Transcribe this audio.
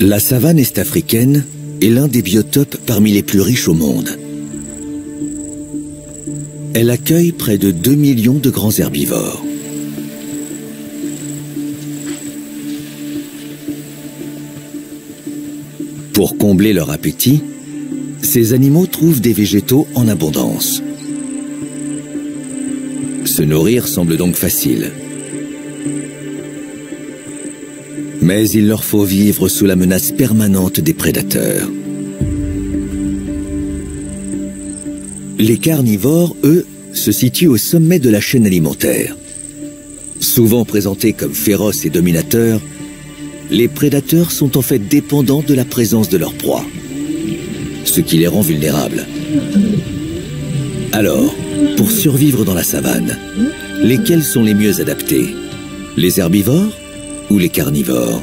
La savane est-africaine est l'un des biotopes parmi les plus riches au monde. Elle accueille près de 2 millions de grands herbivores. Pour combler leur appétit, ces animaux trouvent des végétaux en abondance. Se nourrir semble donc facile. Mais il leur faut vivre sous la menace permanente des prédateurs. Les carnivores, eux, se situent au sommet de la chaîne alimentaire. Souvent présentés comme féroces et dominateurs, les prédateurs sont en fait dépendants de la présence de leur proie, ce qui les rend vulnérables. Alors, pour survivre dans la savane, lesquels sont les mieux adaptés? Les herbivores ou les carnivores